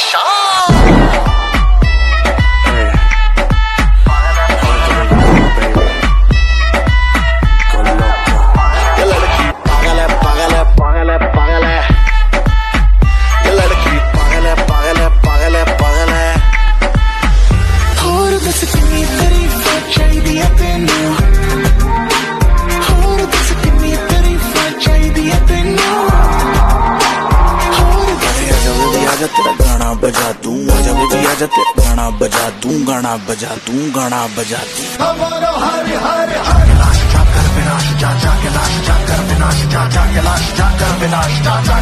शाम Gracias. गाना बजा दूँ आजा बेबी आजा तेरा गाना बजा दूँ गाना बजा दूँ गाना बजा दूँ। हमारा हर हर हर। लाश जाकर विनाश जा जा के लाश जाकर विनाश जा जा के लाश जाकर विनाश। जा जा